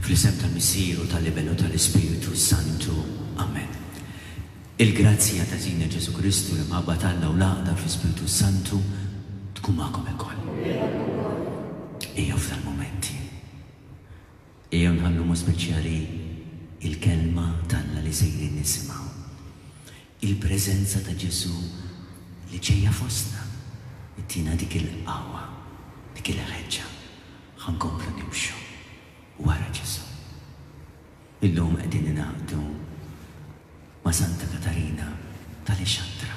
Fl-isem tal-Missier u tal-Iben u tal-Ispirtu s-Santu. Amen. Il-grazzja ta' Sidna Ġesu Kristu, l-imħabba t'Alla u l-għaqda fl-Ispirtu s-Santu tkun magħkom ilkoll. Ejjew f'dal-mumenti. Ejjew nħallu mod speċjali il-Kelma t'Alla li sejrin nisimgħu. Il-preżenza ta' Ġesù li ġejja fostna ttina dik il-qawwa, dik il-ħeġġa, ħa nkomplu nimxu wara Ġesù. Illum qegħdin ingħaqdu ma' Santa Katarina t'Alexandra,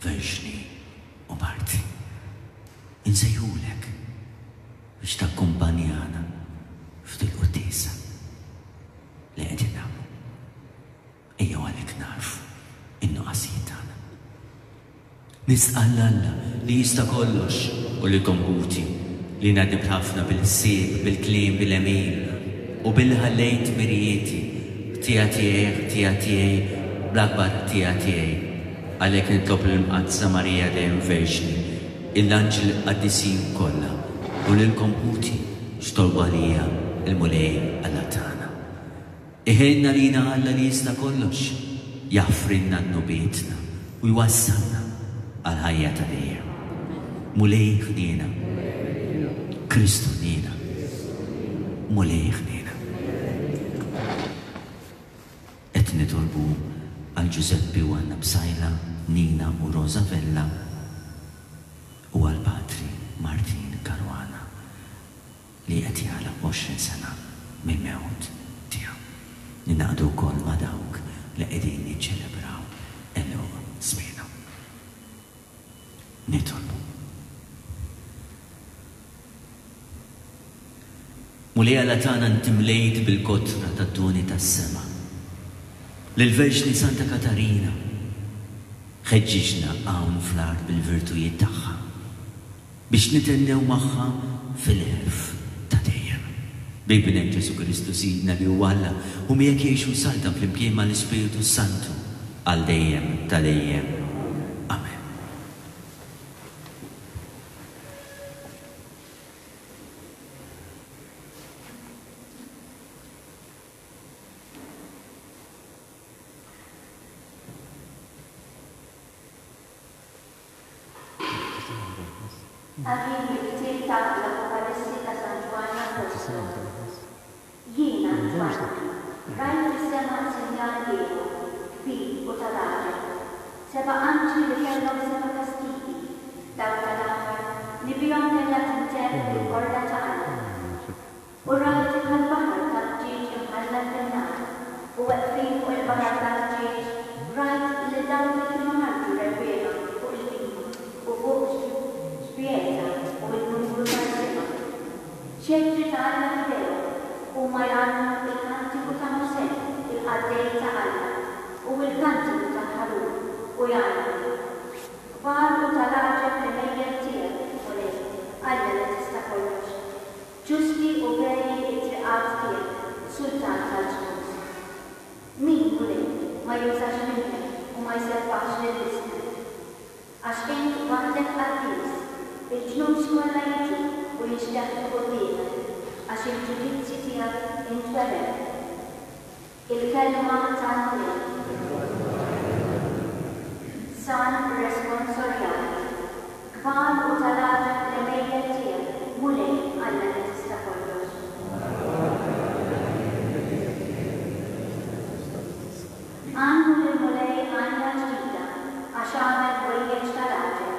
verġni u martri. Insejħulek biex takkumpanjana f'dil-quddiesa li qegħdin nagħmlu. Ejjew għalhekk nagħrfu n-nuqqasijiet tagħna. Nistqa' 'l Alla li jista' kollox u lil Don Guti, li ngħaddi b'ħafna bil-ħsieb, bil-kliem, bil-għemil, u billi ħallejt dmirijieti, ħtija tiegħi, ħtija tiegħi, bl-akbar ħtija tiegħi. Għalhekk nitlob lill-Imqaddsa Marija Dejjem Verġni, lill-anġli l-qaddisin kollha, u lilkom ħuti, x'tolbu għalija l-Mulej Alla tagħna. Iħejjna lina Alla li jista' kollox, jaħfrilna dnubietna u jwassalna għall-ħajja ta' dejjem. Mulej ħniena. Kristu ħniena. Mulej ħniena. Qed nitolbu għal Ġużeppi u Anna Psaila, Nina u Rosa Vella u għall-Patri Martin Caruana. li qed jagħlaq għoxrin sena mill-mewt tiegħu. Ningħaqdu wkoll ma' dawk li qegħdin jiċċelebraw għeluq żmienhom. Nitolbu. Mulej Alla tagħna inti mlejt bil-kotra tad-doni tas-sema lill-Verġni Santa Katarina. Ħeġġiġna hawn fl-art bil-virtujiet tagħha. biex nithennew magħha fil-għerf ta' dejjem. Bi Ibnek Ġesù Kristu Sidna li huwa Alla, hu miegħek jgħix u jsaltan flimkien mal-Ispirtu s-Santu għal dejjem tal-dejjem. Amen. Amin mill-ktieb ta' l-Apokalissi ta' San Ġwann l-Appostolu. Jiena, Ġwann, rajt fis-sema sinjal ieħor, kbir u ta' l-għaġeb, seba' anġli li kellhom seba' kastigi, dawk ta' l-aħħar, li bihom kellha tintemm il-qorra ta' Alla. U rajt bħal baħar ta' ħġieġ imħallel fin-nar, u weqfin fuq il-baħar tal-ħġieġ rajt lil dawk li kienu ħarġu rebbieħa fuq il-ħima u fuq xbjeta u n-numru tal-ġimgħa. B'ċettri ta' Alla f'idejhom, huma jgħallmu l-kantiku ta' Mosè, il-qaddej ta' Alla, u l-kantiku ta' Ħarun, u jgħallmu, Kbar u ta' l-għaġeb għemejjel tiegħek, Mulej, Alla li tista' kollox. Ġusti u veri t-triqat tiegħek, Sultan tal-ġnus. Min, Mulej, ma jibżax minnek u ma jsebbaħx lil ismek? Għax int waħdek qaddis, il-ġnus kollha jiġu u jinxteħtu quddiemek, għax il-ġudizzju tiegħek intweled. Il-kelma tal-Mulej. Salm responsorjali. Kbar u ta' l-għaġeb l-għemejjel tiegħek, Mulej, Alla li tista' kollox. Għannu lill-Mulej għanja ġdida, għax għamel ħwejjeġ ta' l-għaġeb.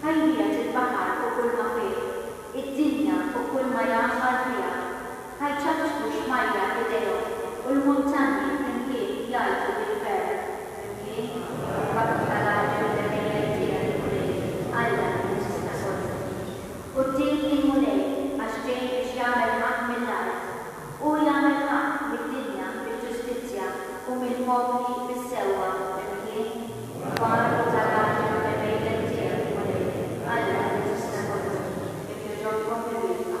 Ħajjieġ il-baħar u kulma fih, id-dinja u kulma jagħżar fiha, ħajċaċċku x-xmajjar b'idejhom u l-muntanji flimkien jgħajtu bil-ferħ, flimkien mal-Patri tal-għaġeb u l-għemejjel tiegħek il-Mulej, Alla li hu sista soltu. Quddiem il-Mulej, għax ġej biex jagħmel ħatt mill-art. Hu jagħmel ħaqq mid-dinja bil-ġustizzja u mill-popli bis-sewwa flimkien kbar tal-għaġeb bl-għebejden tiegħek, Mulej, Alla li jista' kollu, jekk jogħġobkom bil-wieqfa.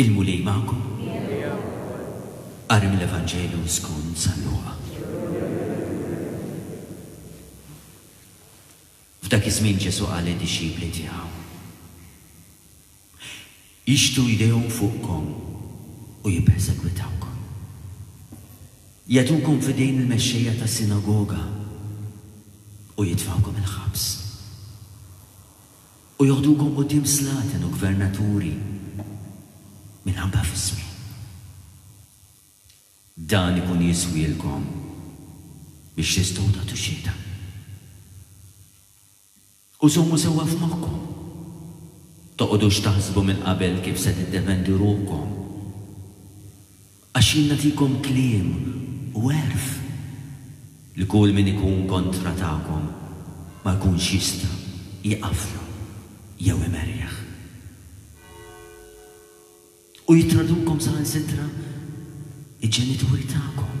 Il-Mulej magħkom. Qari mill-Evanġelju skont San Luqa. F'dak iż-żmien Ġesù qal lid-dixxipli tiegħu, Jixttu jdejhom fuqkom u jippersegwitawkom. Jagħtukom f'idejn il-mexxejja tas-sinagoga u jitfgħukom il-ħabs. U joħdukom quddiem slaten u gvernaturi minħabba f'ismi. Dan ikun jiswielkom biex tistgħu tagħtu xhieda. U żommu sewwa f'moħħkom, toqgħodux taħsbu minn qabel kif se tiddefendu ruħkom, għax jien nagħtikom kliem u għerf li kull min ikun kontra tagħkom ma jkunx jista' jqaflu jew imerreħ. U jittradukom saħansitra il-ġenituri tagħkom,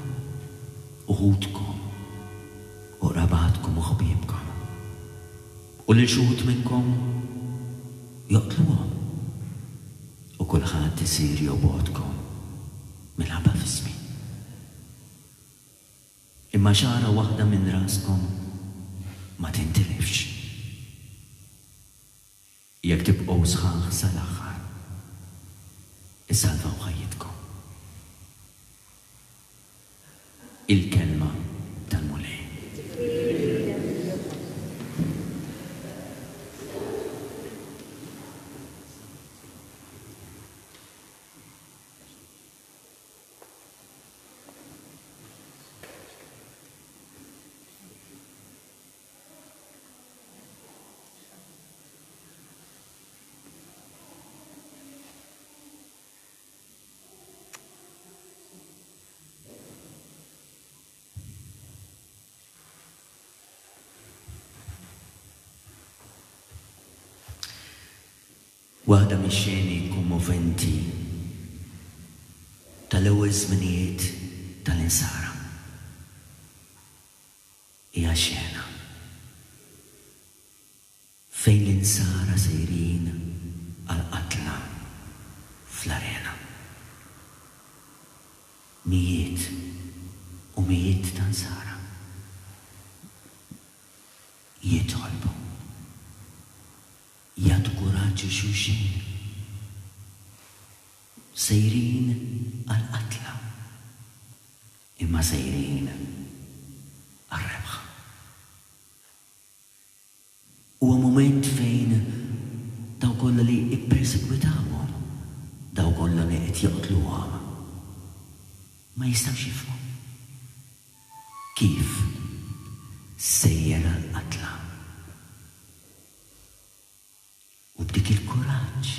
u ħutkom, u qrabatkom, u ħbiebkom. U lil xi wħud minnkom joqtluhom. U kulħadd isir jobgħodkom minħabba f'ismi. Imma xagħra waħda minn raskom ma tintilifx. Jekk tibqgħu sħaħ sal-aħħar, issalvaw ħajjitkom. Il-Kelma tal-Mulej. Waħda mix-xeni kommoventi tal-ewwel żminijiet tal-Insara. Hija xena fejn l-insara sejrin għall-qatla fl-arena. Mijiet u mijiet ta' nsara jitolbu, jagħtu kuraġġ lil xulxin, sejrin għall-qatla. Imma sejrin għar-rebħa. Huwa mument fejn dawk kollha li ppersegwitawhom, dawk kollha li qed joqtluhom, ma jistgħux jifhmu kif sejjer qatlha. U b'dik il-kuraġġ,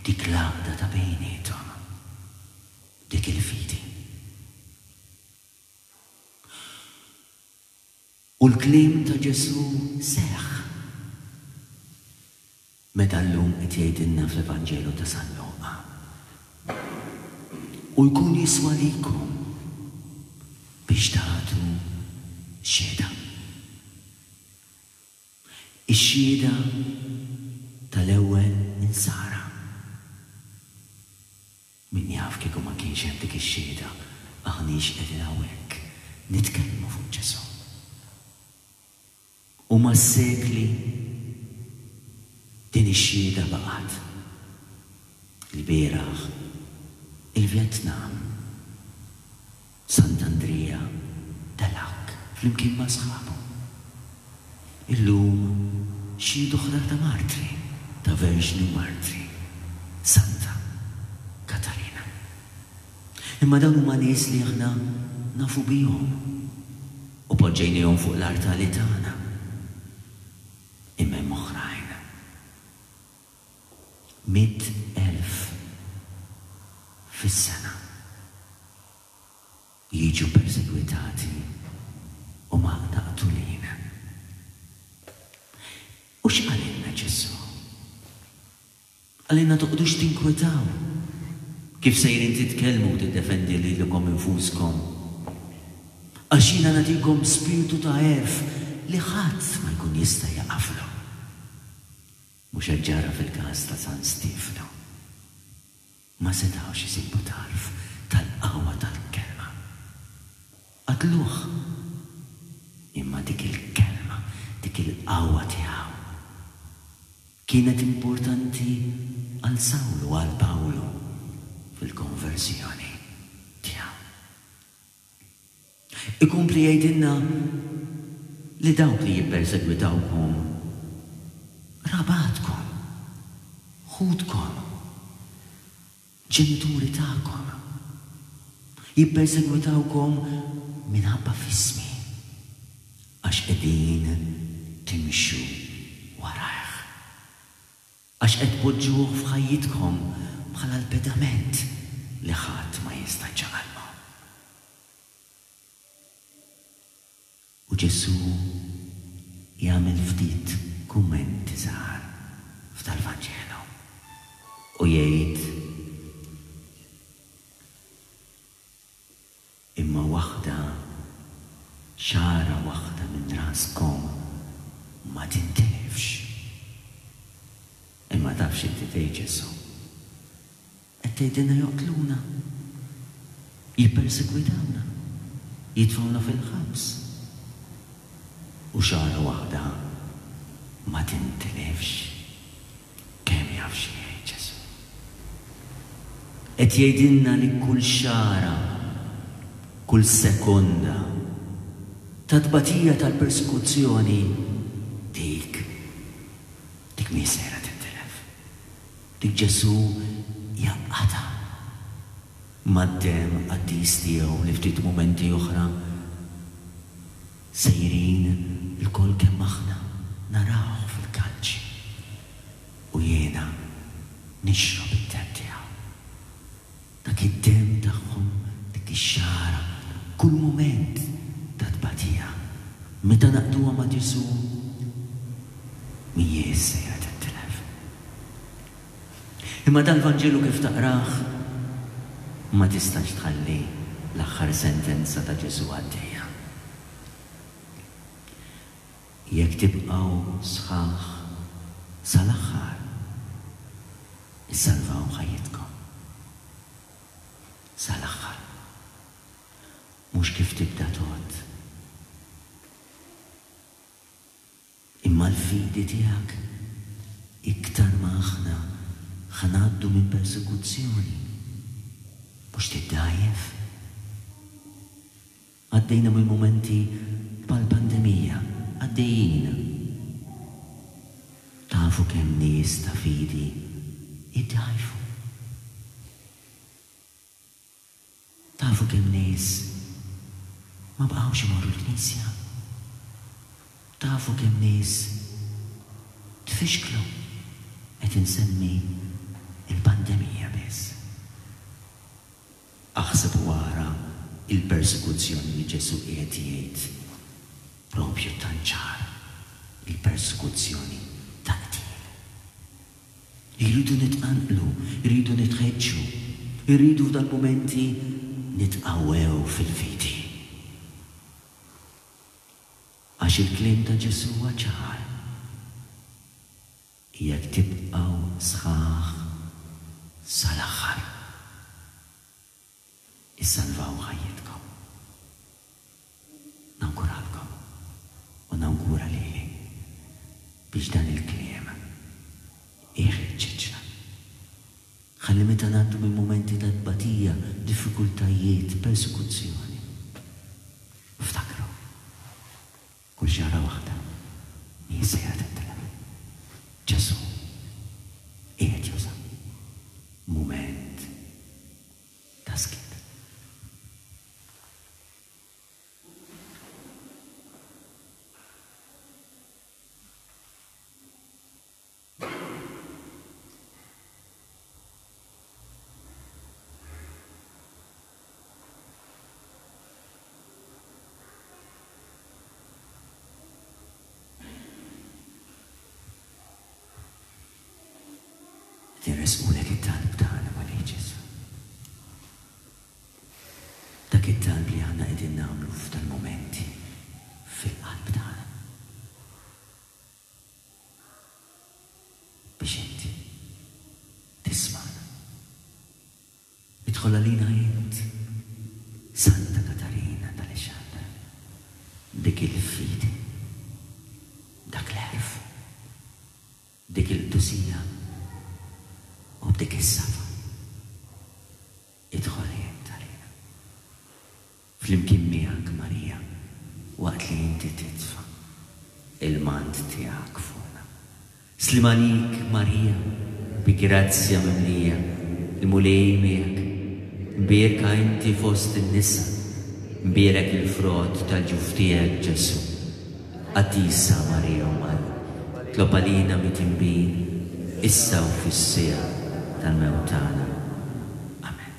b'dik l-għaqda ta' bejniethom, b'dik il-fidi. U l-kliem ta' Ġesù seħħ meta llum qed jgħidilna fl-Evanġelu ta' San Luqa, U jkun jiswa likom biex tagħtu xhieda. Ix-xhieda tal-ewwel Insara. Min jaf kieku ma kienx hemm dik ix-xhieda aħniex qegħdin hawnhekk nitkellmu fuq Ġesù. U mas-sekli din ix-xhieda baqgħet. Ilbieraħ il-Vjetnam. Sant'Andrija ta' Lakk flimkien ma' sħabu. Illum xhied oħra ta' martri ta' Verġni Martri, Santa Katarina. Imma dawn huma nies li aħna nafu bihom u poġġejniehom fuq l-artali tagħna. Imma hemm oħrajn. mitt elf fis-sena jiġu persegwitati u maqtaqtulin. U x'qalilna Ġesù? Qalilna toqgħodux tinkwetaw kif sejrin titkellmu u tiddefendi lilkom infuskom, għax jiena nagħtikom spirtu ta' għerf li ħadd ma jkun jista' jaqaflu. Mhux hekk ġara fil-każ ta' San Stiefnu. Ma setgħux isibu tarf tal-qawwa tal-Kelma. Qatluh. Imma dik il-Kelma, dik il-qawwa tiegħu, kienet importanti għal Sawlu, għal Pawlu, fil-konverżjoni tiegħu. Ikompli jgħidilna li dawk li jippersegwitawkom qrabatkom, ħutkom, ġenituri tagħkom. Jippersegwitawkom minħabba f'ismi, għax qegħdin timxu warajh. Għax qed tpoġġuh f'ħajjitkom bħala l-pedament li ħadd ma jista' jċaqalqu. U Ġesù jagħmel ftit kummenti żgħar f'dal-Vanġelu u jgħid, Imma waħda, xagħra waħda minn raskom ma tintilifx. Imma taf x'inti tgħid Ġesù? Qed tgħidilna joqtluna? Jippersegwitawna? Jitfgħuna fil-ħabs? U xagħra waħda ma tintilifx? Kemm jaf x'jgħid Ġesù? Qed jgħidilna li kull xagħra, kull sekonda ta' tbatija tal-persekuzzjoni dik, dik m'hi sejra tintilef. Dik Ġesù jaqgħadha mad-demm qaddis tiegħu li ftit mumenti oħra. Sejrin lkoll kemm aħna narawh fil-kalċ u jiena nixrob id-demm tiegħu. Dak id-demm tagħhom, dik ix-xagħra, kull mument ta' tbatija, meta naqduha ma' Ġesù, mhijiex sejra tintilef. Imma dal-Vanġelu kif taqrah, ma tistax tħalli l-aħħar sentenza ta' Ġesù għaddejja. Jekk tibqgħu sħaħ sal-aħħar, issalvaw ħajjitkom. Sal-aħħar. Mhux kif tibda tgħodd. Imma l-fidi tiegħek, iktar ma aħna ħa ngħaddu minn persekuzzjoni, mhux tiddgħajjef? Għaddejna minn mumenti bħall-pandemija, għaddejjin. Tafu kemm nies ta' fidi iddgħajfu? Tafu kemm nies ma bqgħux imorru l-knisja? Tafu kemm nies tfixklu? Qed insemmi l-pandemija biss. Aħseb u ara l-persekuzzjoni li Ġesù qiegħed jgħid proprju tant ċar, il-persekuzzjoni tal-qtil. Irridu nitqanqlu, irridu nitħeġġu, irridu f'dal-mumenti nitqawwew fil-fidi. Għax il-kliem ta' Ġesù huwa ċar, Jekk tibqgħu sħaħ sal-aħħar. issalvaw ħajjitkom. Nawguralkom u nawgura lili biex dan il-kliem iħeġġeġna. Ħalli meta ngħaddu minn mumenti ta' tbatija, diffikultajiet, persekuzzjoni, niftakru Kull xagħra waħda hi sejra tintilef. Ġesù qiegħed juża mument ta' skiet. Qed irressqulek it-talb tagħna, Mulej Ġesù. Dak it-talb li aħna qegħdin nagħmlu f'dal-mument fil-qalb tagħna. biex int tismagħna. Idħol għalina int, Santa Katarina t'Alexandra, dik il-fidi, dak l-għerf, b'dik il-qdusija u b'dik is-safa. Idħol int għalina. Flimkien miegħek, Marija, waqt li inti titfa' il-mant tiegħek fuqna. Sliem għalik, Marija, bi grazzja mimlija, il-Mulej miegħek. Mbierka inti fost in-nisa, mbierek il-frott tal-ġuf tiegħek, Ġesù. Qaddisa Marija Omm Alla, tlob għalina midinbin, issa u fis-siegħa tal-mewt tagħna. Amen.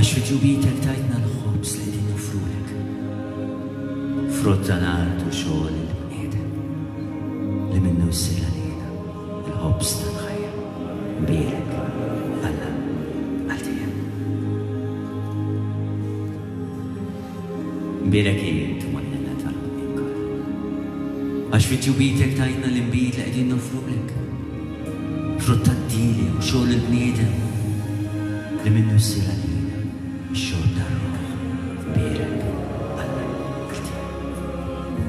Għax fi ġubietek tajtna l-ħobż li qegħdin noffrulek. Frott tal-art u xogħol il-bniedem li minnu ssir għalina l-ħobż tal-ħajja. Mbierek, Alla, għal dejjem. Mbierek int u għajnuna tal-bniedem. Għax fi ġubietek tajtna l-inbid li qegħdin noffrulek. Frott tad-dieli u xogħol il-bniedem li minnu ssir għalina x-xorb tar-ruħ, bierek, Alla ktieb.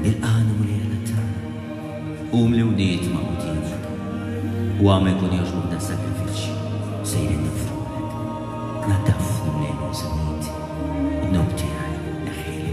Ilqagħna Mulierna tagħna. Qum l-ulied magħqudinlek u agħmel kun jogħġbok das-sagrifiċċ sejrin noffrulek. Naddafni minn għejn il-musulmiti u d-dnub tiegħi neħħili.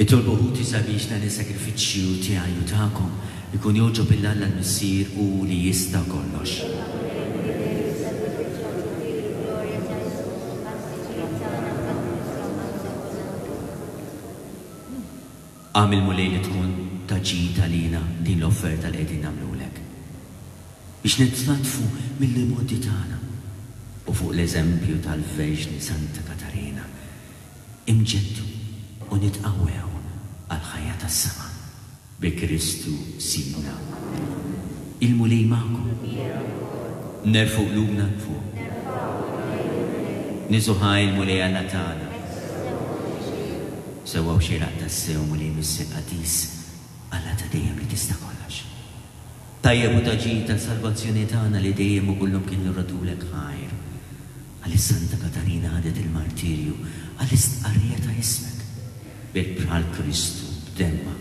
Itolbu ħuti sabiex dan is-sagrifiċċju tiegħi u tagħkom ikun jogħġob lil Alla l-Missier u li jista' kollox. Agħmel, Mulej, li tkun ta' ġid għalina din l-offerta li qegħdin nagħmlulek, biex nitnaddfu mill-imgħoddi tagħna, u fuq l-eżempju tal-Verġni Santa Katarina, inġeddu u nitqawwew għall-ħajja tas-sema. Bi Kristu Sidna. Il-Mulej magħkom. Nerfgħu qlubna 'l fuq. Niżgħu ħaj il-Mulej Alla tagħna. Sewwa u xieraq tassew Mulej Missier Qaddis, Alla ta' dejjem li tista' kollox. Tajjeb u ta' ġid għal salvazzjoni tagħna li dejjem u kullum kien jorrodulek ħajr, għaliex Santa Katarina ħadet il-martirju għall-istqarrija ta' ismek, b'hekk bħal Kristu b'demmha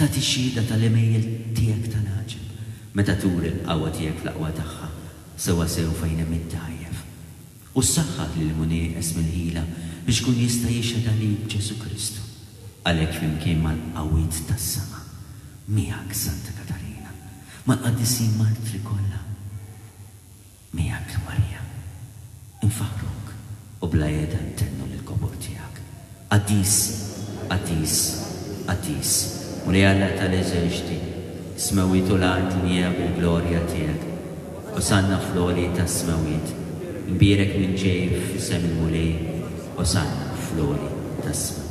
tagħti xhieda tal-għemejjel tiegħek tal-għaġeb, meta turi l-qawwa tiegħek fl-aqwa tagħha, sewwasew fejn hemm id-dgħajjef. u ssaħħaħ lil hu nieqes mill-ħila biex ikun jista' jixhed għalik b'Ġesù Kristu. Għalhekk flimkien mal-qawwiet tas-sema, miegħek Santa Katarina, mal-qaddisin martri kollha, miegħek Marija, infaħħruk u bla heda ntennu lill-kobor tiegħek Qaddis, qaddis, qaddis, Mulej Alla ta' l-eżerċti, s-smewwiet u l-art imliegħa bil-glorja tiegħek. Osanna fl-għoli tas-smewwiet. Imbierek min ġej f'isem il-Mulej, Osanna fl-għoli tas-smewwiet.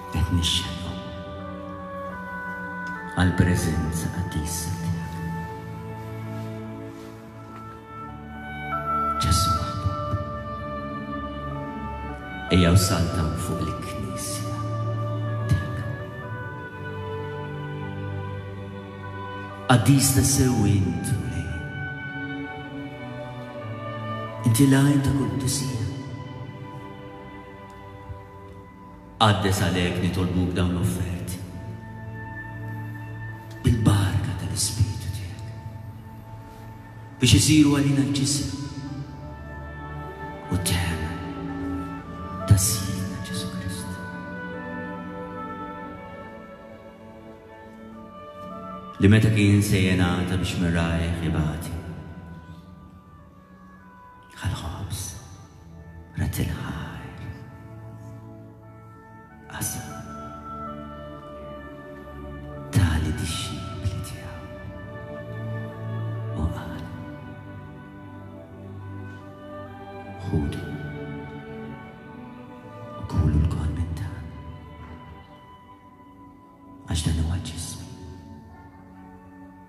Qed nixhedlu għall-preżenza qaddisa tiegħek. Ġesu maħbub. Ejja wsalta fuq il-Knisja. Għaddis ta' sewin tuli. Inti lajn ta' kull tisija. Qaddes għalhekk nitolbuk dawn l-offerti bil-barka tal-Ispirtu tiegħek, biex isiru għalina l-ġisem u d-dehem ta' Sidna Ġesù Krist. Li meta kien se jingħata biex mir-ragħajh ibati, Ħal-ħobż, razz il-ħajr, qasam ta lid-dixxipli tiegħu u qal, Ħudu u kulu lkoll minn dan, għax dan huwa ġismi.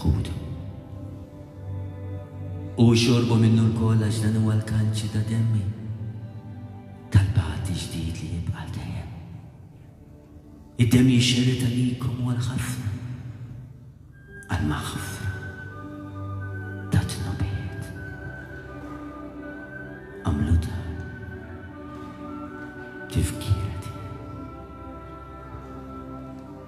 ħutu. U xorbu minnu l-koll għax dan huwa l-kalċi ta' demmi tal-pati ġdid li jibqa' dejjem. Id-dem jixxeret għalikom u għal-ħafna għal-maħfra ta' tnobiet. Għamlu ta' kif kien.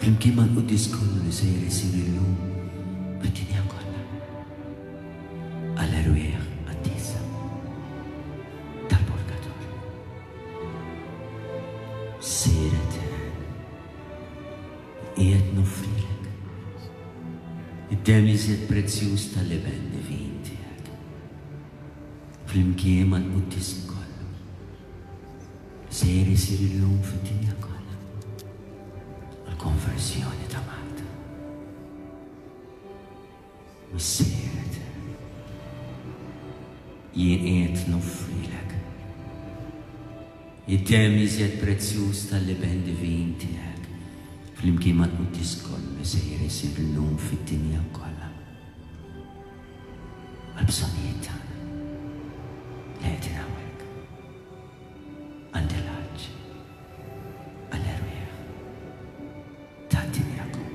Flimkien mal-quddies kollu li sejjer isir illum mad-dinja kollha għall-erwieħ qaddisa tal-purgatorju. Sir Etern, qiegħed noffrilek id-demm iżjed prezzjuż tal-Iben Divin tiegħek, flimkien mal-quddies Sejjer isir il-jum fid-dinja kollha għall-konverżjoni ta' Malta. Missier Etern, jien qiegħed noffrilek id-demm l-iżjed prezzjuż tal-Iben Divin tiegħek flimkien mal-quddies kollu li sejjer isir illum fid-dinja kollha għall-bżonnijiet tagħna li qegħdin hawnhekk. għand il-Ħaġġ għall-erwieħ ta' dinjakom.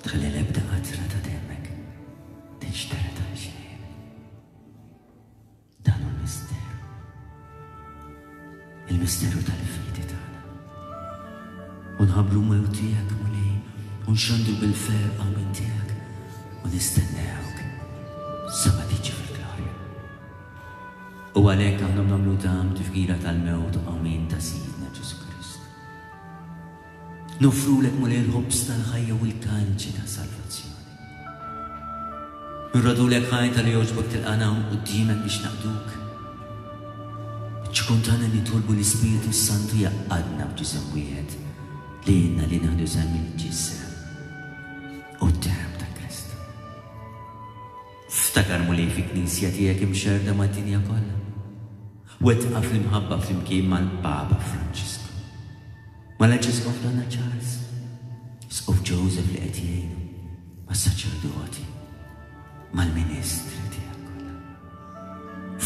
Tħalli l-ebda qatra ta' demmek tinxtered għal xejn. Dan hu l-misteru. Il-misteru tal-fidi tagħna. U nħabbru mewt tiegħek, Mulej, u nxandru bil-ferħ qawmien tiegħek u nistennewk sa ma tiġi fil-glorja. U għalhekk aħna nagħmlu dan tifkira tal-mewt u qawmien ta' Sidna Ġesù Krist. Noffrulek, Mulej, il-ħobż tal-ħajja u l-kalċi ta' salvazzjoni. Nirrodulek ħajta li jogħġbok tilqana hawn quddiemek biex naqduk. Ċkun tagħna nitolbu l-Ispirtu s-Santu jaqadna b'ġisem wieħed li jenna li naħdu sehem il-ġisem u d-dehem ta' Krist. Ftakar mulej fi knisja tiegħek imxerda ma' dinja kollha. Wettqha fl-imħabba flimkien mal-Papa Franġisku, mal-Arċisqof tagħna Charles, Sqof Joseph li qed jgħinu, mas-saċerdoti, mal-ministri tiegħek kollha.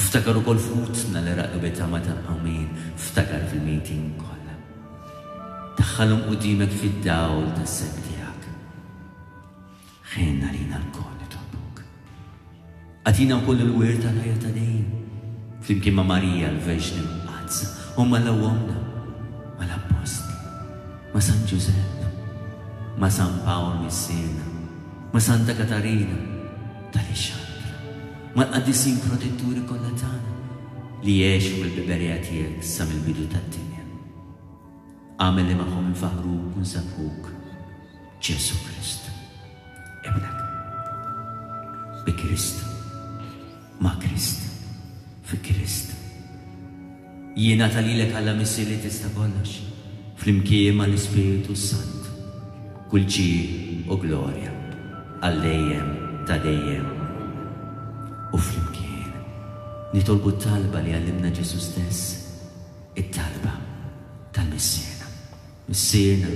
Ftakar ukoll f'ħutna li raqdu bi tama tal-qawmien, ftakar fil-mejtin kollha. Daħħalhom qudiemek fid-dawl tas-sehem tiegħek. Ħejjen għalina lkoll, nitolbuk. Agħtina wkoll il-wirt tal-ħajja ta' dejjem, flimkien ma' Marija l-Verġni Mqaddsa u mal-għewwomna, mal-appostli, ma' San Ġużepp, ma' San Pawl missierna, ma' Santa Katarina t'Alexandra, mal-qaddisin protetturi kollha tagħna li għexu fil-biberija tiegħek sa mill-bidu tad-dinja. Agħmel li magħhom infaħħruk u nsabbħuk. Ġesù Kristu, Ibnek. Bi Kristu, ma' Kristu, fi Kristu. Jingħata lilek Alla Missier li tista' kollox, flimkien mal-Ispirtu s-Sant. Kull ġid u glorja għal dejjem ta' dejjem. U flimkien nitolbu t-talba li għallimna Ġesù stess, it-talba tal-Missierna. Missierna,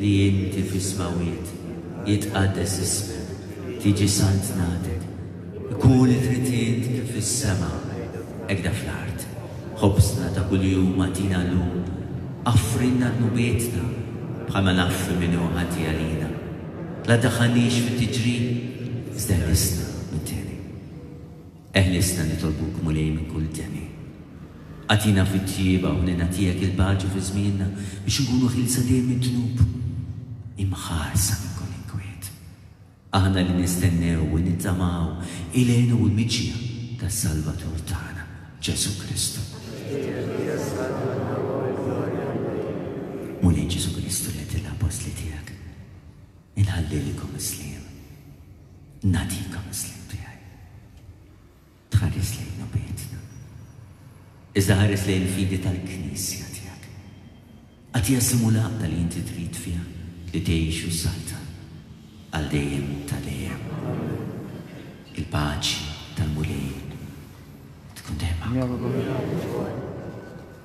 li inti fis-smawwiet, jitqaddes ismek, tiġi santnatek, ikun it-trittijiet kif fis-sema, hekda fl-art. Ħobżna ta' kuljum agħtina llum. Aħfrilna dnubietna, bħalma naħfru min hu ħati għalina. La ddaħħalniex fit-tiġrib, iżda ħlisna mit-teni. Eħlisna nitolbuk, Mulej, minn kull deni. Agħtina fit-tjieba u ħnina tiegħek il-paċi fi żmienna biex inkunu ħielsa dejjem mid-dnub, imħarsa minn kull inkwiet. Aħna li nistennew u nittamaw il-għena u l-miċja tas-Salvatur tagħna, Ġesù Kristu. Mulej Ġesù Kristu li għedtilna appostli tiegħek. Inħallilkom is-sliem, nagħtikom is-sliem tiegħi. Tħares lejn ubiedna, iżda ħares lejn il-fidi tal-Knisja tiegħek. Agħtiha s-siem u l-għaqda li inti trid fiha li tgħix u ssaltan għal dejjem ta' dejjem. Il-paċi tal-Mulej tkun dejjem magħkom.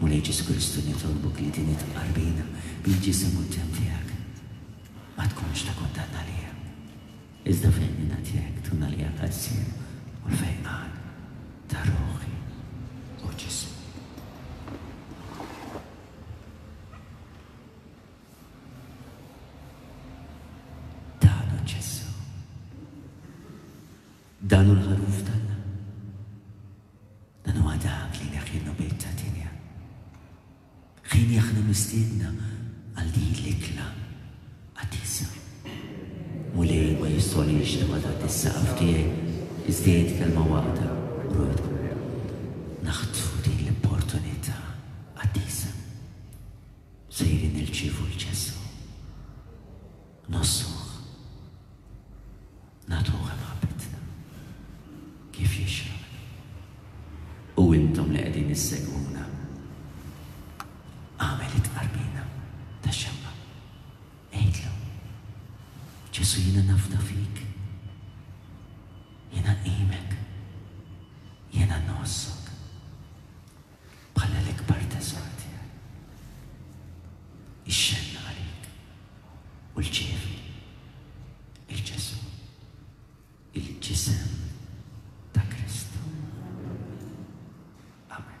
Mulej Ġesù Kristu nitolbok li din it-tqarbina bil-ġisem u d-demm tiegħek ma tkunx ta' kundanna għalija, iżda fejn minnha tiegħek tkun għalija tgħażżir u l-fejqan ta' ruħi u ġismi. Dan hu Ġesù. Dan hu l-Ħaruf t'Alla. Dan huwa dak li jneħħi n-nubit tad-dinja. Ħin li aħna mistiedna għal din l-ikla qaddisa. Mulej ma jistħolix li ma tgħaddi s-saqaf tiegħi, iżda jgħid kelma waħda, u ruħi tkun rebħa. Naħtfu din l-opportunità qaddisa. Sejrin nirċievu 'l Ġesù. Ngħossuh. Nagħtuh raqabitna kif jixraq. U intom li qegħdin issegwuna, agħmel it-tqarbina tax-xewqa. Għidlu, Ġesù jiena nafda fik. Jiena nqimek. Jiena ngħossok. Bħala l-ikbar teżor tiegħi. Ixxenna għalik u rċievi lil Ġesù, il-Ġisem ta' Kristu. Amen.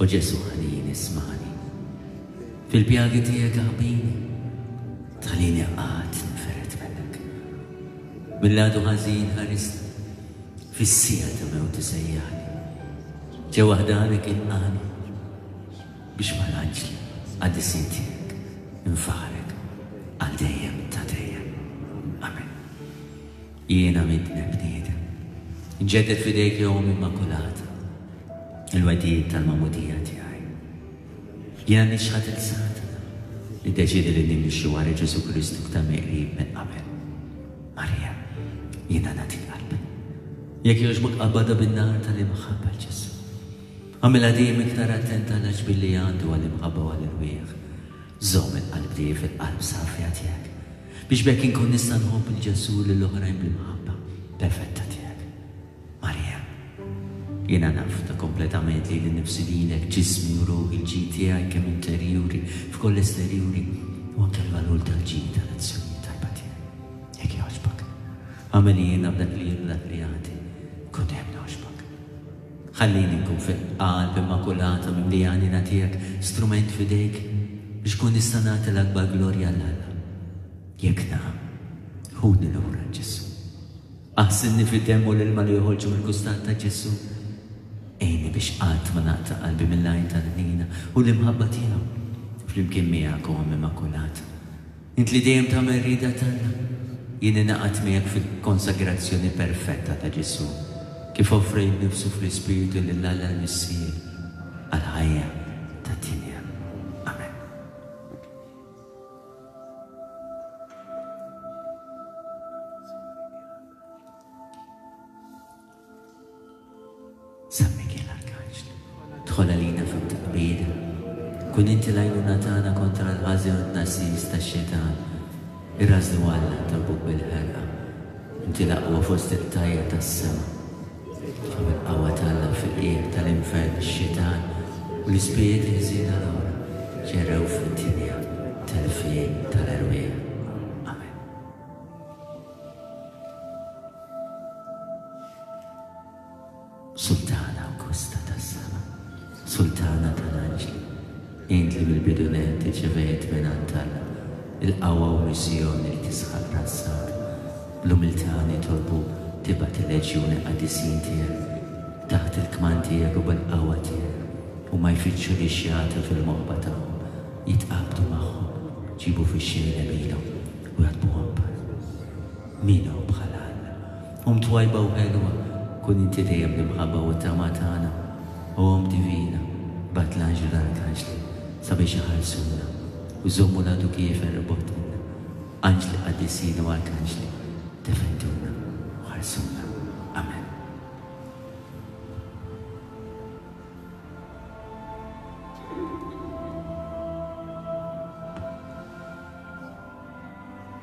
O Ġesù ħanini ismagħni. Fil-pjagi tiegħek aħbini. Tħallini qatt nferet minnek. Mill-għadu ħażin ħarisni. Fis-siegħa ta' mewti sejjani. Ġew waħdanek ilqani. Biex mal-anġli għad-dissin tiegħek infaħrek għal dejjem ta' dejjem. Amen. Jiena midni bniedem. Inġedded f'idejk l-Omm Immakulata, il-wegħdijiet tal-magħmudija tiegħi. Jiena nixħat lil Satana li ddeċieda li nimxi wara Ġesù Kristu ktar miqrib minn qabel. Marija, jiena nagħtik qalbi. Jekk jogħġbok qabadha bin-nar tal-imħabba l Ġesù. Għamilha dejjem iktar attenta għal ġbir li għandu għall-imħabba u għall-irwieħ. Żomm il-qalb tiegħi fil-qalb safja tiegħek. Biex b'hekk inkun nista' nħobb 'il Ġesù u lill-oħrajn bl-imħabba perfetta tiegħek. Marija. Jiena nafda kompletament lili nnifsi lilek, ġismi u ruħi, l-ġid tiegħi kemm interjuri kif ukoll esterjuri u anke l-valur tal-ġid tal-azzjonijiet tajba tiegħi. Jekk jogħġbok. Agħmel jiena b'dak li jien u dak li agħti, nkun dejjem nogħġbok. Ħallini nkun fil-Qalb Immakulata mimlijani nagħtihek strument f'idejk biex nkun nista' nagħti l-akbar glorja 'l Alla. Jekk nagħmel, ħudni lura, Ġesù. Aħsilni fid-demm u l-ilma li joħorġu mill-kustat ta' Ġesù. Għinni biex qatt ma naqta' qalbi mill-għajn tal-ħniena u l-imħabba tiegħu, flimkien miegħek, o Omm Immakulata. Int li dejjem tagħmel rieda t'Alla, jien ningħaqad miegħek fil-konsagrazzjoni perfetta ta' Ġesù, kif offra lil nnifsu fl-Ispirtu lil Alla l-Missier għall-ħajja tad-dinja. Amen. San Mikiel Arkanġlu, dħol għalina fuq taqbida. Kun inti l-għajnuna tagħna kontra l-ħażen u t-tnassis tax-Xitan. Ir-Rażżn u Alla ntalbuk bil-ħerqa. Inti l-aqwa fost it-tajr tas-sema. Tfa' mill-qawwa t'Alla fil-qiegħ tal-infern ix-Xitan u l-ispiriti ħżiena l-oħra ġerrew fid-dinja telfien tal-erwieħ. Amen. Sultana Awgusta tas-sema, Sultana tal-anġli, int li mill-bidunett irċevejt mingħand Alla l-qawwa u l-missjoni li tisħaq ras-saq, bl-umiltà nitolbu tibgħat il-leġjuni qaddisin tiegħek taħt il-kmand tiegħek u bil-qawwa tiegħek, huma jfittxu lix-xjatin fil-moħba tagħhom, jitqabdu magħhom, jġibu fix-xejn leminhom u jaħdmuhom b'par. Mina hu bħal Alla. Omm twajba u ħelwa, kun inti dejjem l-imħabba u t-tama tagħna. O Omm Divina, bgħat l-anġlu l-arkanġli sabiex iħarsuna u żommu l-għadu kiefer irbott minna. Anġli qaddisin u arkanġli, defenduna u ħarsuna. Amen.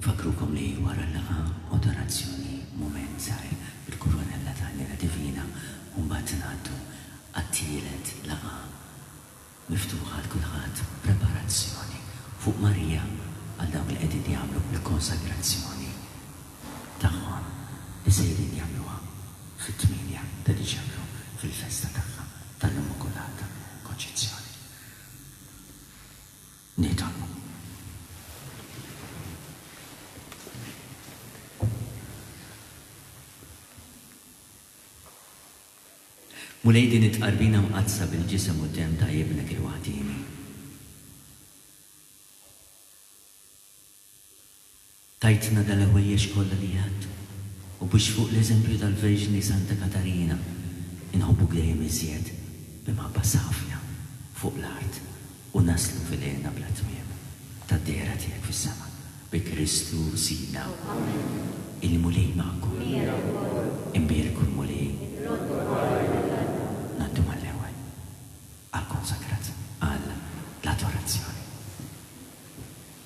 Nfakrukom li wara l-laqgħa u donazzjoni mument żgħir bil-Kurunella ta' Għaniena Divina u mbagħad ngħaddu għat-tielet laqgħa miftuħa għal kulħadd b'preparazzjoni fuq Marija għal dawk li qegħdin jagħmlu l-konsagrazzjoni tagħhom li sejrin jagħmluha fit-tmienja ta' Diċembru fil-festa tagħha tal-Immakulata Konċizzjoni. Nitgħallmu. Mulej din it-tqarbina mqaddsa bil-Ġisem u d-Demm ta' Ibnek il-waħdieni. Tajtna dal-ħwejjeġ kollha li għedt, u biex fuq l-eżempju tal-Verġni Santa Katarina, inħobbuk dejjem iżjed b'imħabba safja fuq l-art u naslu fil-hena bla tmiem tad-dehra tiegħek fis-sema, bi Kristu Sidna. Il-Mulej magħkom. Inbierku l-Mulej. Ngħaddu mal-ewwel għall-konsakrazz, għall-adorazzjoni.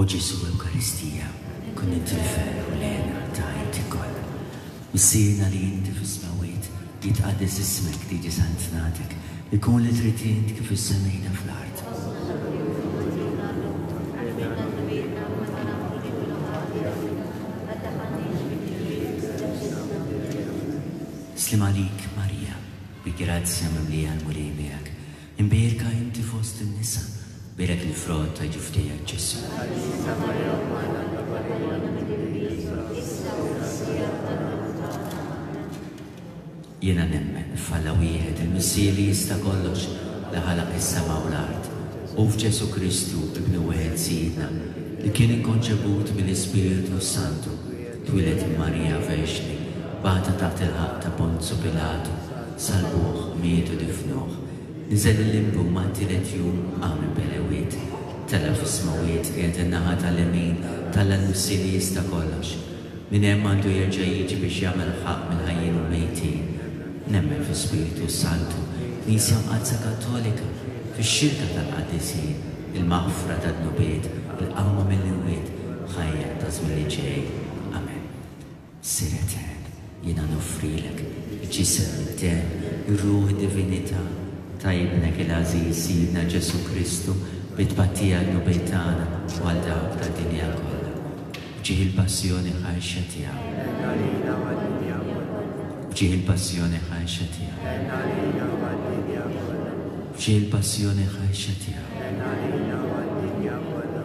O Ġesù Ewkaristija, kun int il-ferħ u l-hena ta' ħajti kollha. Missierna li inti fis-smewwiet, jitqaddes ismek, tiġi santnatek, ikun li trid int kif is-semejna fl-art. Sliem għalik Marija, bi grazzja mimlija l-Mulej miegħek. Imbierka inti fost in-nisa, bierek il-frott ta' ġuftiek, Ġesù. Għażiża Marija Omm Alla, titlob għalina mill-midinbin, issa u fis-siegħa tal-mewt tagħna. Ammen. Jiena nemmen f'Alla wieħed, il-Missier li jista' kollox, li ħalaq is-sema u l-art, u f'Ġesù Kristu, Ibnu wieħed Sidna, li kien inkonċebut mill-Ispirtu s-Santu, Twieled Marija Verxni, bata taħt il-ħakk ta' Ponzu Pilatu, salbuh, miet u difnuh. Niżel il-Limbu ma' t-tielet jum qam il-Pelewit. Tela' fis-smewwiet, qiegħed in-naħa ta' lemin t'Alla l-Missier li jista' kollox. Minn hemm għandu jerġa' jiġi biex jagħmel ħaqq mill-ħajjin u l-mejtin. Nemmen fl-Ispiritu s-Santu, Knisja Mqaddsa Kattolika, fix-xirka tal-Qaddisin, il-maħfra tad-dnubiet, il-qawma mill-imwiet, ħajja ta' żmien li ġej. Amen. Sir Etern, jiena noffrilek il-ġisem, id-demm, ir-ruħ, id-divinità ta' Ibnek il-għażiż, Sidna Ġesù Kristu, bi tbatija għal dnubiet tagħna u għal dawk tad-dinja kollha. B'ġieħ il-passjoni ħarxa tiegħu. Tenna lilna u għad-dinja kollha. B'ġieħ il-passjoni ħarxa tiegħu. Tenna lilna u għad-dinja kollha. B'ġieħ il-passjoni ħarxa tiegħu. Tenna lilna u għad-dinja kollha.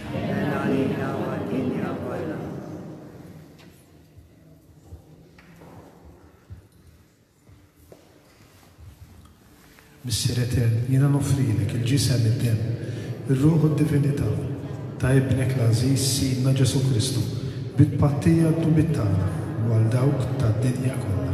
Missir Etern, jiena nofrilek il-ġisem id-dem, ir-ruħ u d-divinità ta' ibnek l-għażiż Sidna Ġesu Kristu, bit-pattija d-dnubiet tagħna u għal dawk tad-dinja kollha.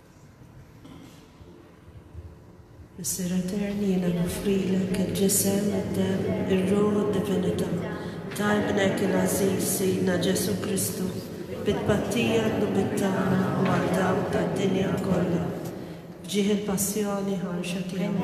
Missier Etern, jiena noffrilek il-Ġisem, id-Demm, ir-Ruħ u d-Divinità ta' Ibnek il-għażiż, Sidna Ġesù Kristu, bi tpattija għad-dnubiet tagħna u għal dawk tad-dinja kollha, b'ġieħ il-Passjoni ħarxa tiegħu.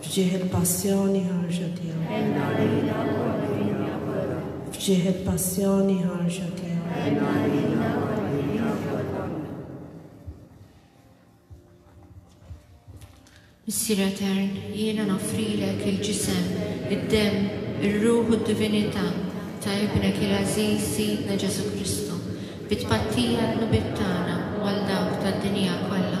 F'ġieħ il-Passjoni Ħarxa tiegħu. Għenna għalina u għad-dinja kollha. F'ġieħ il-Passjoni Ħarxa tiegħu. Għenna għalina u għad-dinja kollha. Missier Etern, jiena nafrilek il-ġisem, id-dem, ir-ruħ u d-divinità ta' ibnek il-għażiż Sidna Ġesu Kristu, bit-tpattija l-nubit tagħna u għal dawk tad-dinja kollha.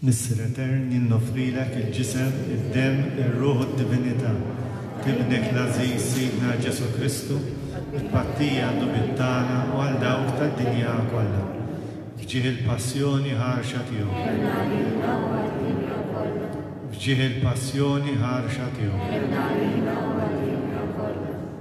Missier Etern, jien noffrilek il-ġisem, id-demm, ir-ruħ u d-divinità tibnek l-għażiż Sidna Ġesu Kristu u tpattija għad-dubit tagħna u għal dawk tad-dinja kollha. F'ġieħ il-passjoni ħarxa tiegħu. F'ġieħ il-passjoni ħarxa tiegħu.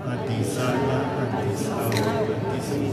Qaddis Alla, Qaddis Alla, Qaddis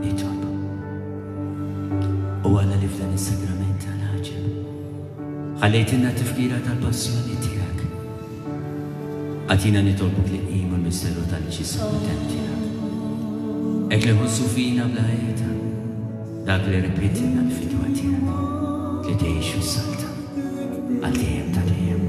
Nitlob. U għala li f'dan is-sagrament tal-għaġeb ħallejtilna tifkira tal-passjoni tiegħek. Agħtina nitolbuk li qim u l-misteru tal-ġisem u demm tiegħek. Hekk li ħossu fina bla ħajta dak li replitilna l-fidwa tiegħek li tgħix u salta għal dejjem ta' dejjem.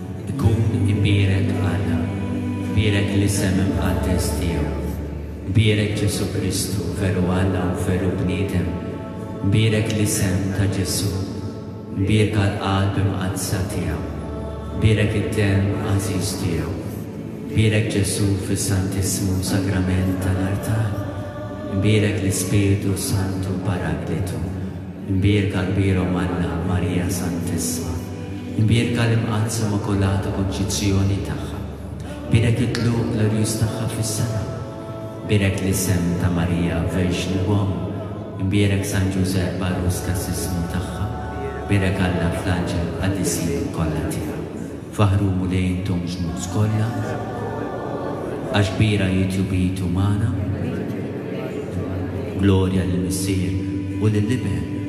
Ikun ibierek Alla, bierek l-isem imqaddes tiegħu, bierek Ġesù Kristu, veru Alla u veru bniedem, bierek l-isem ta' Ġesù, bierka l-qalb imqaddsa tiegħu, bierek id-demm għażiż tiegħu, bierek Ġesù fis-Santissmu Sagrament tal-artal, bierek l-Ispirtu Santu Paraklitu, bierka kbirhom Alla, Marija Santissma. Imbierka l-Imqaddsa Immakulata Konċizzjoni tagħha, bierek it-tluq glorjuż tagħha fis-sema, bierek l-isem ta' Marija Verġni Wom, imbierek San Ġużepp għarus tas-sismu tagħha, bierek Alla fl-anġel qaddisin kollha tiegħu. Faħħru Mulej intom ġnus kollha, għax kbira hi tjubitu magħna. Glorja lill-Missier u lill-Iben.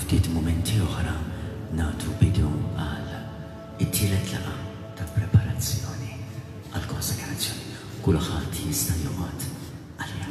Ftit mumenti oħra nagħtu bidu għal it-tielet laqgħa ta' preparazzjoni għall-konsagrazzjoni. Kulħadd jista' joqgħod għaliha.